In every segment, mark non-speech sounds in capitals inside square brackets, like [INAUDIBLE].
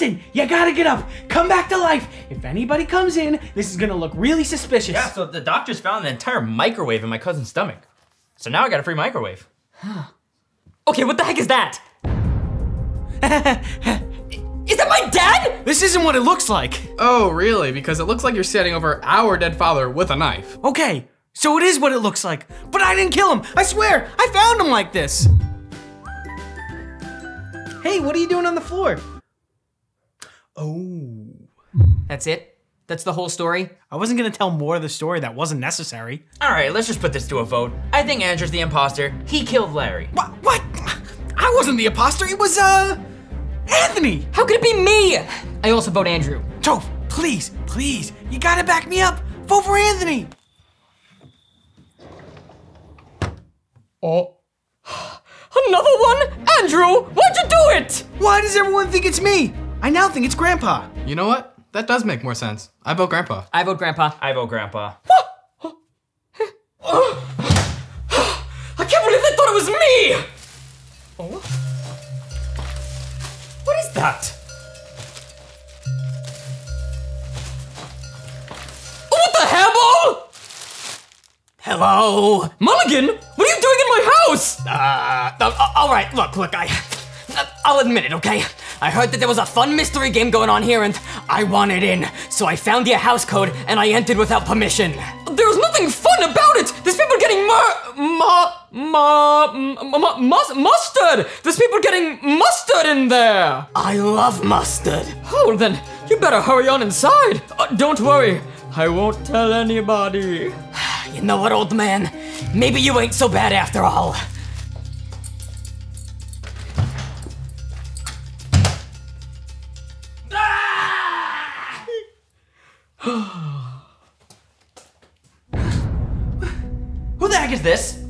Listen, you gotta get up. Come back to life. If anybody comes in, this is gonna look really suspicious. Yeah, so the doctors found an entire microwave in my cousin's stomach. So now I got a free microwave. Okay, what the heck is that? [LAUGHS] is that my dad? This isn't what it looks like. Oh, really? Because it looks like you're standing over our dead father with a knife. Okay, so it is what it looks like. But I didn't kill him. I swear, I found him like this. Hey, what are you doing on the floor? Oh. That's it? That's the whole story? I wasn't gonna tell more of the story that wasn't necessary. All right, let's just put this to a vote. I think Andrew's the imposter. He killed Larry. What? What? I wasn't the imposter. It was, uh, Anthony. How could it be me? I also vote Andrew. Toph, please, please, you gotta back me up. Vote for Anthony. Oh. Another one? Andrew, why'd you do it? Why does everyone think it's me? I now think it's Grandpa. You know what? That does make more sense. I vote Grandpa. I vote Grandpa. I vote Grandpa. [GASPS] I can't believe they thought it was me! Oh? What is that? What the hell? Hello. Mulligan, what are you doing in my house? Uh, uh, all right. Look, look. I, I'll admit it, okay? I heard that there was a fun mystery game going on here and I wanted in. So I found your house code and I entered without permission. There was nothing fun about it! There's people getting mur- mu- mu- mu- mus- mustard! There's people getting mustard in there! I love mustard. Oh, well then, you better hurry on inside. Uh, don't worry, I won't tell anybody. [SIGHS] You know what, old man? Maybe you ain't so bad after all. Heck is this?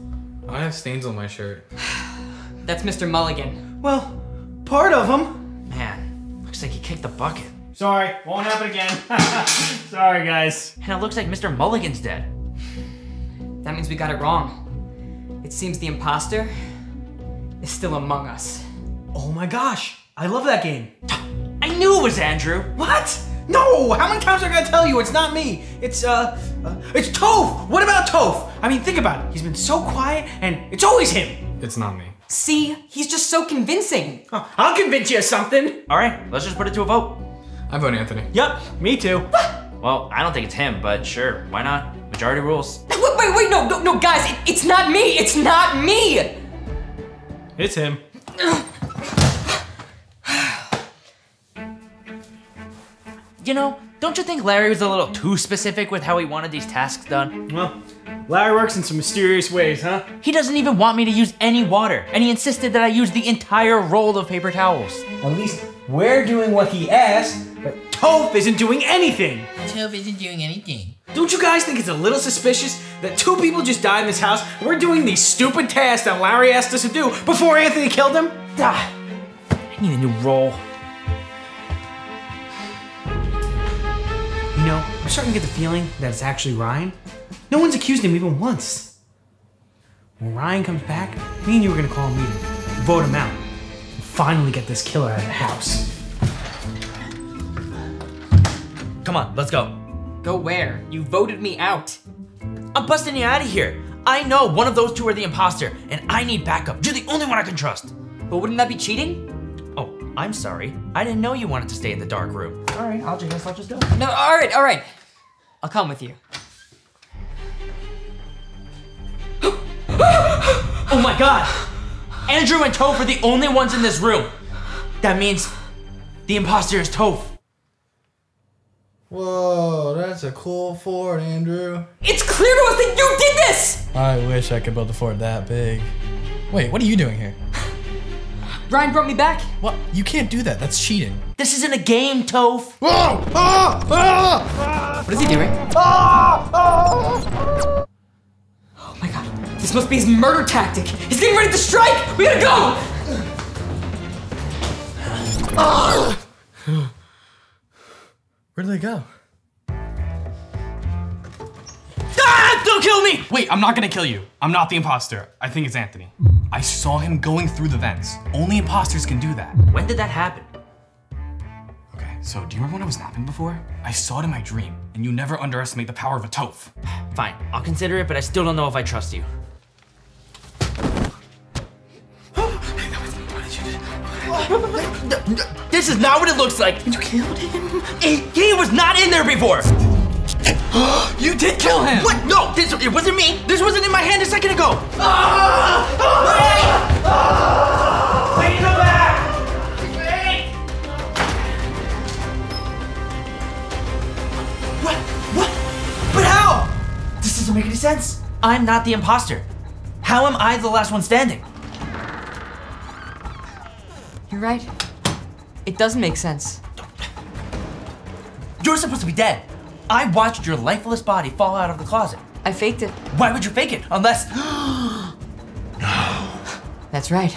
I have stains on my shirt. [SIGHS] That's Mr. Mulligan. Well, part of him. Man, looks like he kicked the bucket. Sorry, won't happen again. [LAUGHS] Sorry, guys. And it looks like Mr. Mulligan's dead. That means we got it wrong. It seems the imposter is still among us. Oh my gosh, I love that game. I knew it was Andrew. What? No! How many times am I gonna tell you it's not me? It's uh, uh it's Toph. What about Toph? I mean, think about it. He's been so quiet, and it's always him. It's not me. See, he's just so convincing. Huh, I'll convince you of something. All right, let's just put it to a vote. I vote Anthony. Yep, me too. Well, I don't think it's him, but sure, why not? Majority rules. Wait, wait, wait, no, no, no, guys, it, it's not me, it's not me! It's him. You know, don't you think Larry was a little too specific with how he wanted these tasks done? Well, Larry works in some mysterious ways, huh? He doesn't even want me to use any water, and he insisted that I use the entire roll of paper towels. At least we're doing what he asked, but Toph isn't doing anything. Toph isn't doing anything. Don't you guys think it's a little suspicious that two people just died in this house and we're doing these stupid tasks that Larry asked us to do before Anthony killed him? Ah, I need a new roll. You know, I'm starting to get the feeling that it's actually Ryan. No one's accused him even once. When Ryan comes back, me and you are gonna call a meeting, vote him out, and finally get this killer out of the house. Come on, let's go. Go where? You voted me out. I'm busting you out of here. I know one of those two are the imposter, and I need backup. You're the only one I can trust. But wouldn't that be cheating? I'm sorry. I didn't know you wanted to stay in the dark room. All right, I'll just, I'll just go. No, alright, alright. I'll come with you. [GASPS] Oh my god! Andrew and Toph are the only ones in this room. That means the imposter is Toph. Whoa, that's a cool fort, Andrew. It's clear to us that you did this! I wish I could build a fort that big. Wait, what are you doing here? Ryan brought me back. What? You can't do that. That's cheating. This isn't a game, Toph. Whoa! Ah! Ah! What is he doing? Ah! Oh my god. This must be his murder tactic. He's getting ready to strike! We gotta go! Where did they go? Ah! Don't kill me! Wait, I'm not gonna kill you. I'm not the imposter. I think it's Anthony. I saw him going through the vents. Only imposters can do that. When did that happen? Okay, so, do you remember when I was napping before? I saw it in my dream, and you never underestimate the power of a Toph. [SIGHS] Fine, I'll consider it, but I still don't know if I trust you. [GASPS] This is not what it looks like. You killed him? He, he was not in there before. [GASPS] You did kill him! What? No, this it wasn't me. This wasn't in my hand a second ago. Wait, come back! Wait! What? What? But how? This doesn't make any sense. I'm not the imposter. How am I the last one standing? You're right. It doesn't make sense. You're supposed to be dead. I watched your lifeless body fall out of the closet. I faked it. Why would you fake it? Unless. No. [GASPS] That's right.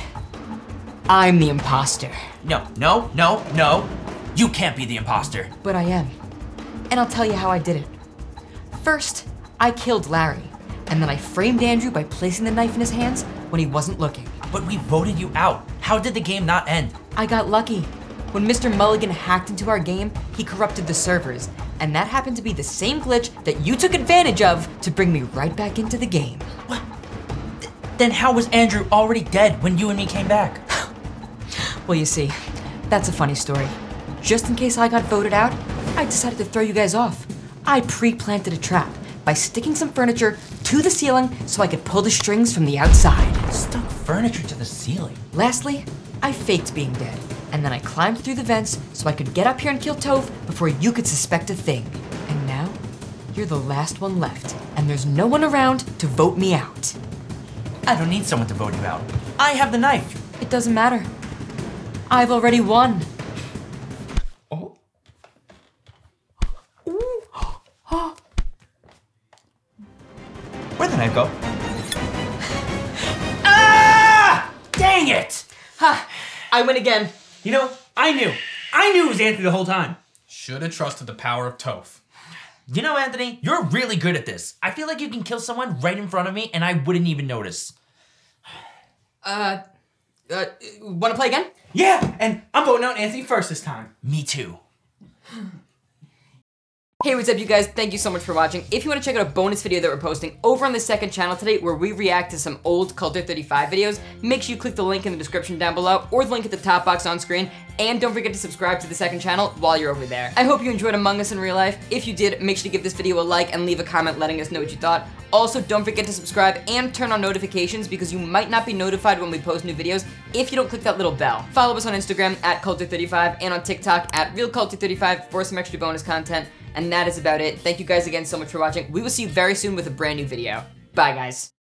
I'm the imposter. No, no, no, no. You can't be the imposter. But I am. And I'll tell you how I did it. First, I killed Larry, and then I framed Andrew by placing the knife in his hands when he wasn't looking. But we voted you out. How did the game not end? I got lucky. When Mr. Mulligan hacked into our game, he corrupted the servers, and that happened to be the same glitch that you took advantage of to bring me right back into the game. What? Th- then how was Andrew already dead when you and me came back? [SIGHS] Well, you see, that's a funny story. Just in case I got voted out, I decided to throw you guys off. I pre planted a trap by sticking some furniture to the ceiling so I could pull the strings from the outside. Stuck furniture to the ceiling. Lastly, I faked being dead, and then I climbed through the vents so I could get up here and kill Toph before you could suspect a thing. And now, you're the last one left, and there's no one around to vote me out. I don't need someone to vote you out. I have the knife. It doesn't matter. I've already won. Oh. Ooh. Oh. Where'd the knife go? [SIGHS] ah! Dang it! Ha! I win again. You know, I knew. I knew it was Anthony the whole time. Should have trusted the power of Toph. You know, Anthony, you're really good at this. I feel like you can kill someone right in front of me and I wouldn't even notice. Uh, uh, wanna play again? Yeah, and I'm voting out Anthony first this time. Me too. Hey, what's up, you guys? Thank you so much for watching. If you want to check out a bonus video that we're posting over on the second channel today, where we react to some old Culter 35 videos, make sure you click the link in the description down below, or the link at the top box on screen, and don't forget to subscribe to the second channel while you're over there. I hope you enjoyed Among Us in real life. If you did, make sure to give this video a like and leave a comment letting us know what you thought. Also, don't forget to subscribe and turn on notifications because you might not be notified when we post new videos if you don't click that little bell. Follow us on Instagram at Culter35 and on TikTok at RealCulter35 for some extra bonus content. And that is about it. Thank you guys again so much for watching. We will see you very soon with a brand new video. Bye, guys.